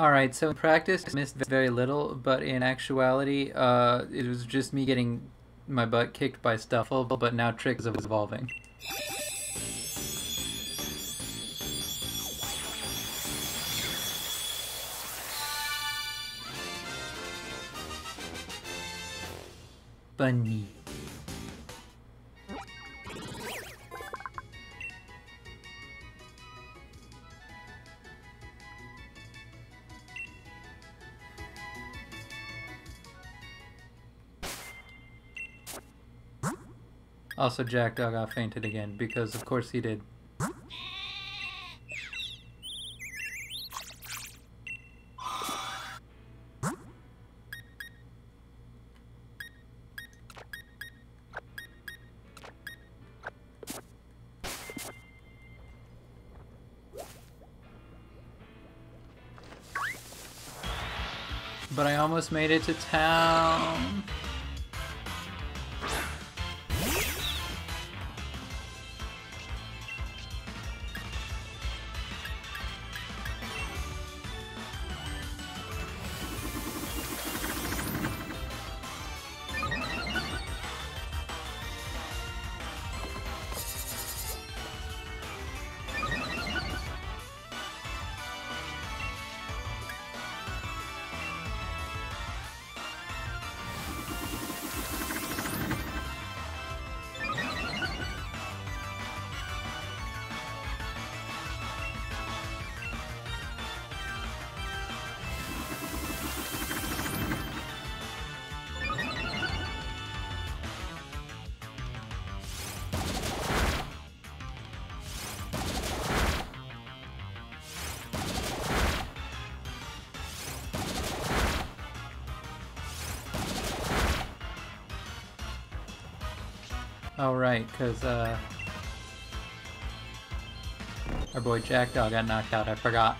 Alright, so in practice, I missed very little, but in actuality, uh, it was just me getting my butt kicked by Stufful, but now Trick is evolving. Bunny. Also, Jackdaw got fainted again, because of course he did. But I almost made it to town. Oh, right, because, uh... Our boy Jackdaw got knocked out, I forgot.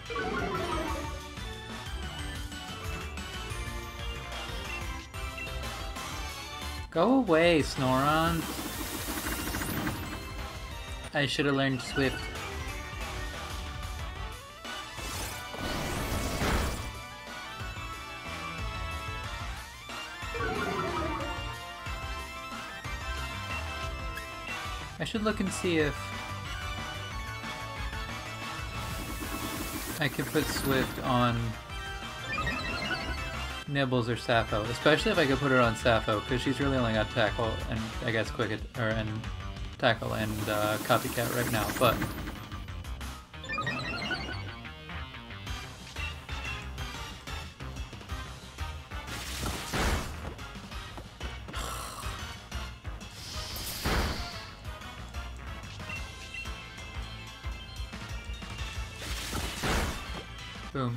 Go away, Snoron! I should have learned Swift. I should look and see if I can put Swift on Nibbles or Sappho, especially if I could put her on Sappho, because she's really only got Tackle and I guess Quick or and Tackle and uh, Copycat right now, but Boom.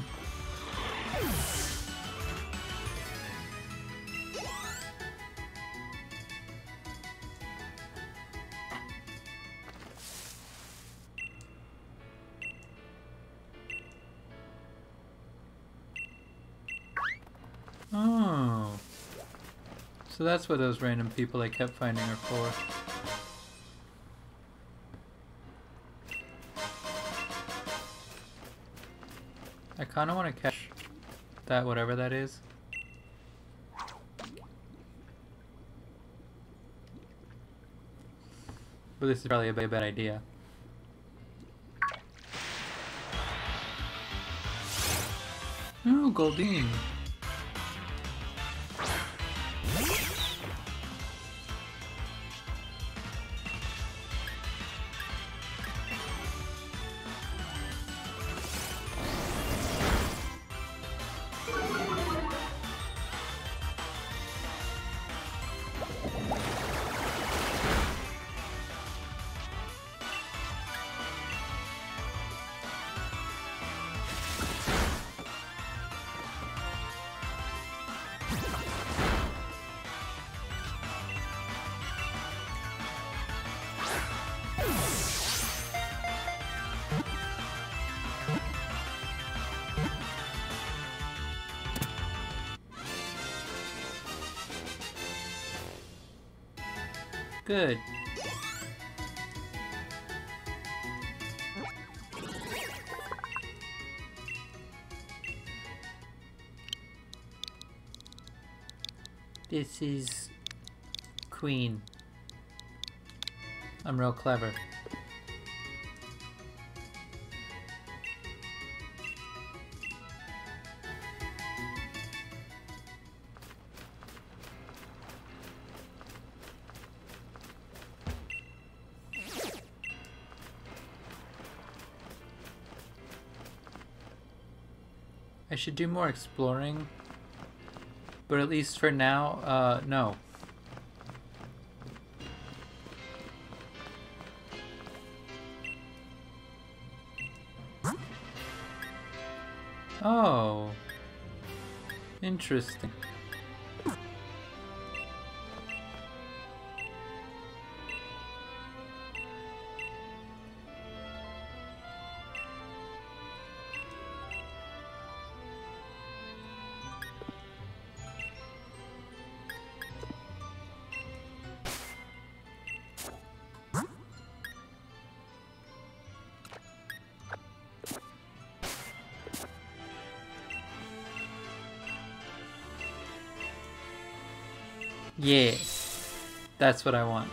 Oh. So that's what those random people I kept finding are for. Kind of want to catch that, whatever that is. But this is probably a bad idea. Oh, Goldeen. This is Queen. I'm real clever. Should do more exploring. But at least for now, uh, no. Oh. Interesting. That's what I want.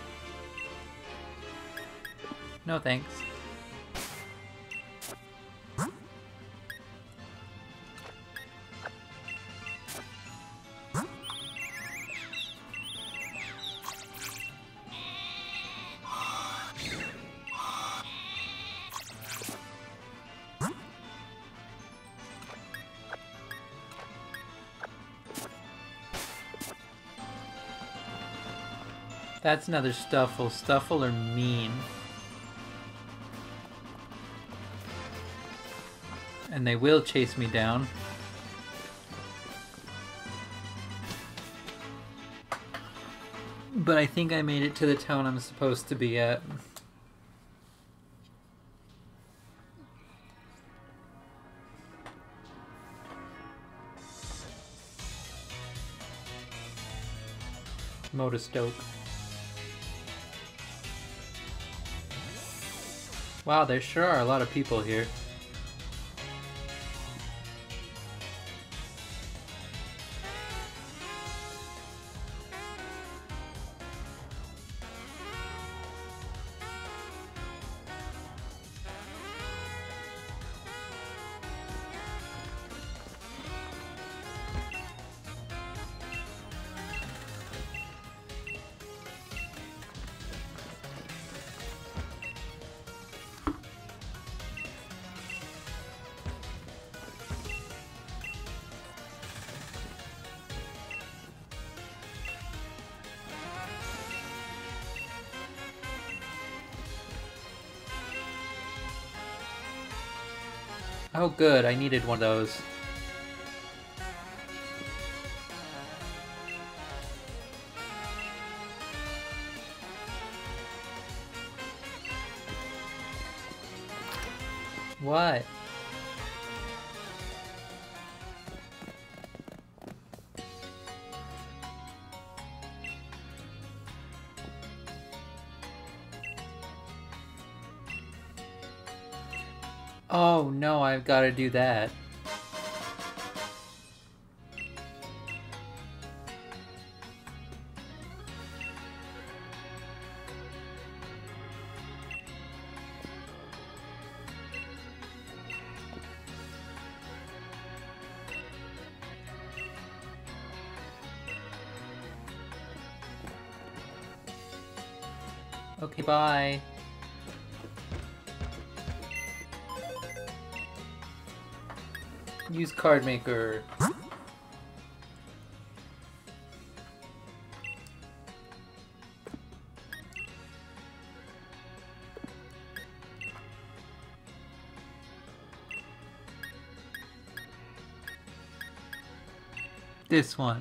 No thanks. That's another stufful. Stufful or mean. And they will chase me down. But I think I made it to the town I'm supposed to be at. Motostoke. Wow, there sure are a lot of people here. Oh good, I needed one of those. What? I've got to do that. Okay, bye. Use card maker. This one.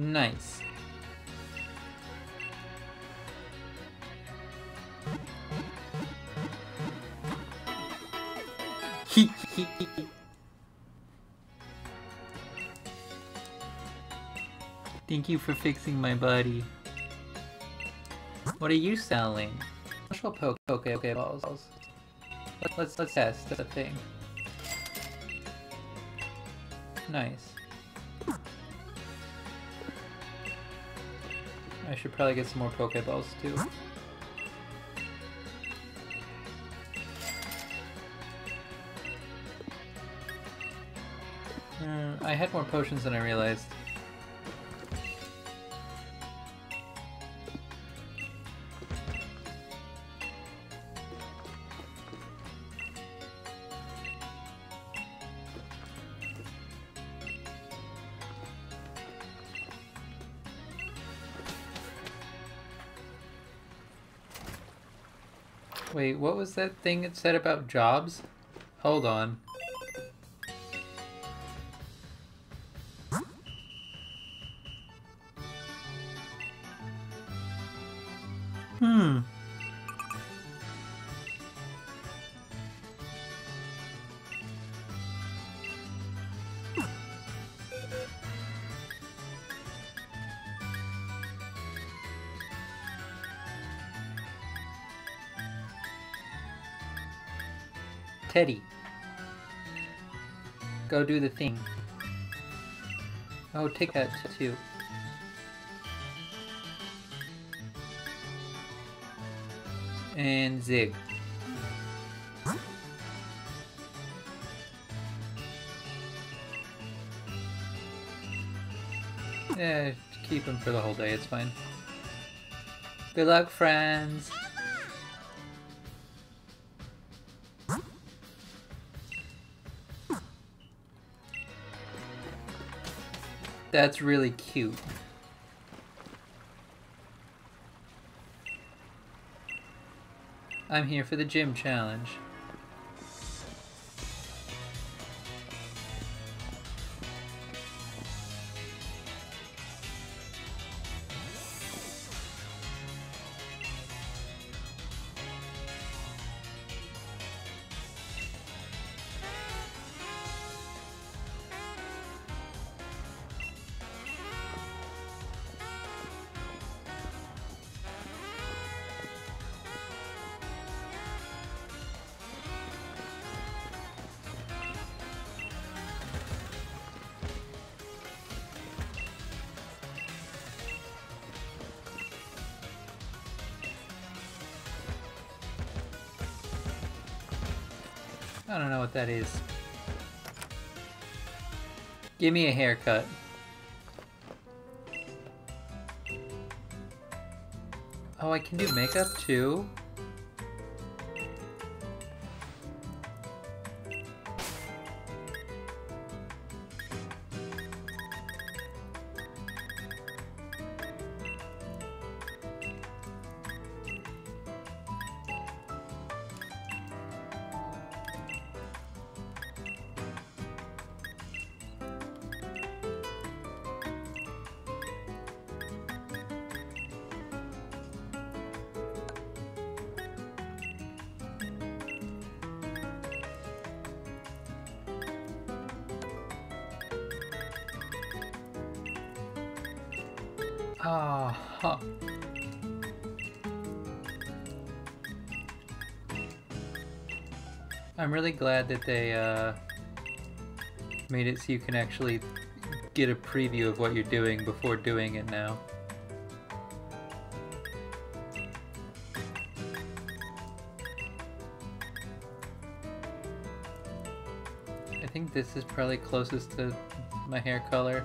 Nice. Thank you for fixing my body. What are you selling? Special poke poke balls. Let's let's let's test the thing. Nice. I should probably get some more Pokeballs too. Mm, I had more potions than I realized. Wait, what was that thing it said about jobs? Hold on. Go do the thing. Oh, take that too. And Zig. Yeah, keep him for the whole day, it's fine. Good luck, friends! That's really cute. I'm here for the gym challenge. I don't know what that is. Give me a haircut. Oh, I can do makeup too? Ah, huh. I'm really glad that they uh, made it so you can actually get a preview of what you're doing before doing it now. I think this is probably closest to my hair color.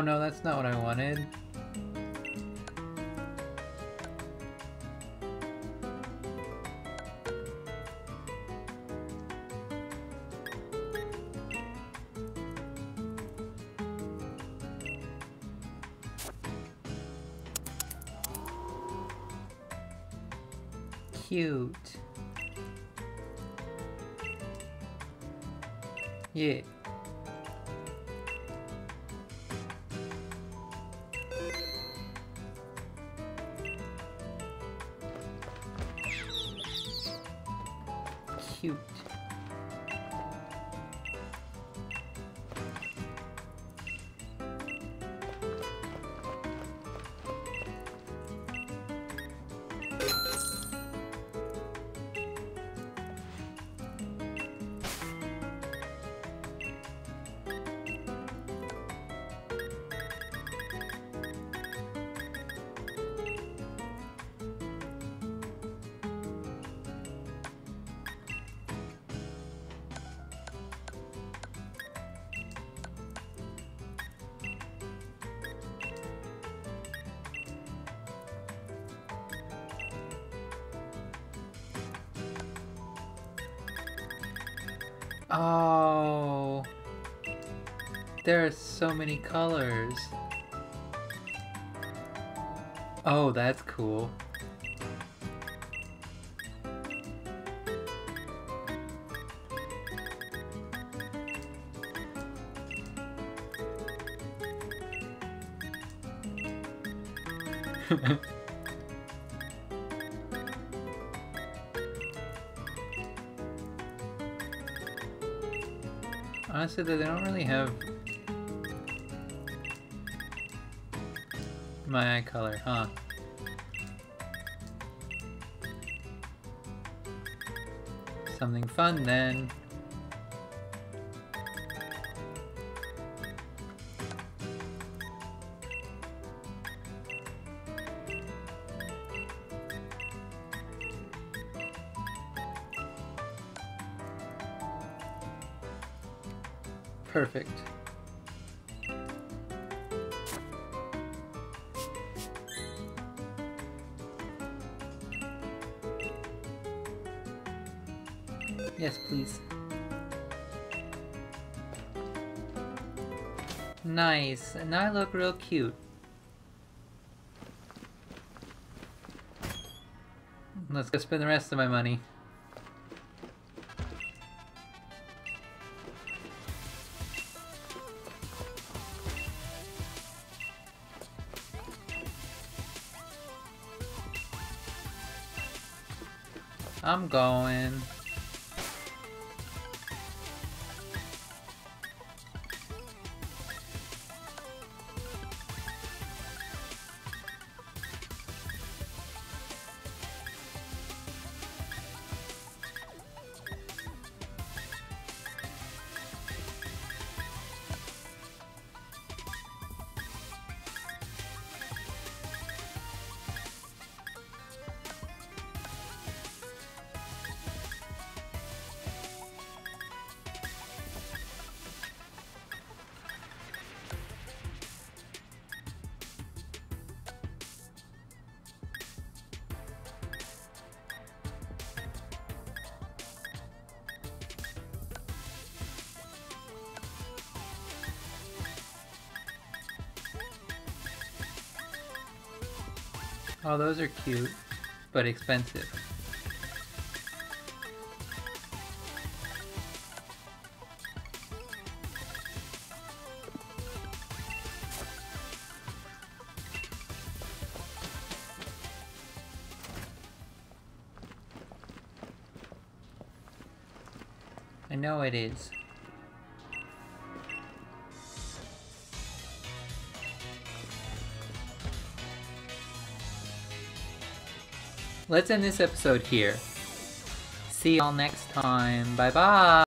Oh no, that's not what I wanted. Cute. Yeah. Oh, there are so many colors. Oh, that's cool. Honestly, they don't really have my eye color, huh? Something fun then. Perfect. Yes, please. Nice. Now I look real cute. Let's go spend the rest of my money. I'm going. Oh, those are cute, but expensive. I know it is. Let's end this episode here. See y'all next time. Bye bye.